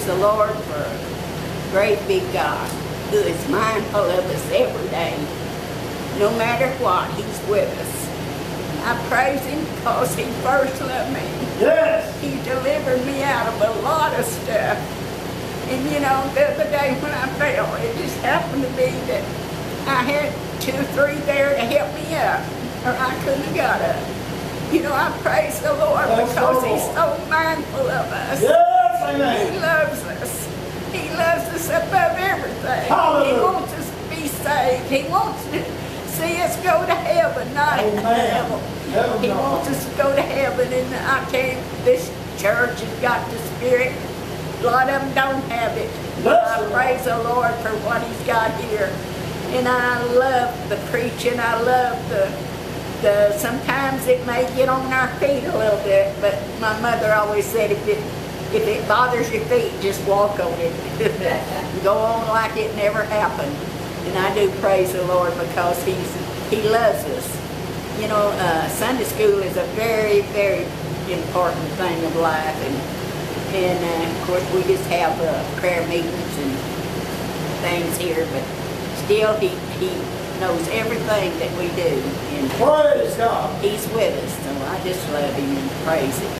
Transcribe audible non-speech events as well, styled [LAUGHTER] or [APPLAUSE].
praise the Lord for a great big God who is mindful of us every day. No matter what, He's with us. I praise Him because He first loved me. Yes. He delivered me out of a lot of stuff. And you know, the other day when I fell, it just happened to be that I had two or three there to help me up, or I couldn't have got up. You know, I praise the Lord the because He's so mindful of us. Yes, He amen. loves us. He loves us above everything. He wants us to be saved. He wants to see us go to heaven, not Amen. hell. Heaven, He no. wants us to go to heaven, and I can't. This church has got the Spirit. A lot of them don't have it. I praise the Lord for what He's got here, and I love the preaching. I love the the. Sometimes it may get on our feet a little bit, but my mother always said if it if it bothers your feet, just walk on it. [LAUGHS] Go on like it never happened. And I do praise the Lord because He's He loves us. You know, uh, Sunday school is a very, very important thing of life, and and uh, of course we just have uh, prayer meetings and things here, but still He He knows everything that we do, and Praise God. He's with us. So I just love Him and praise Him.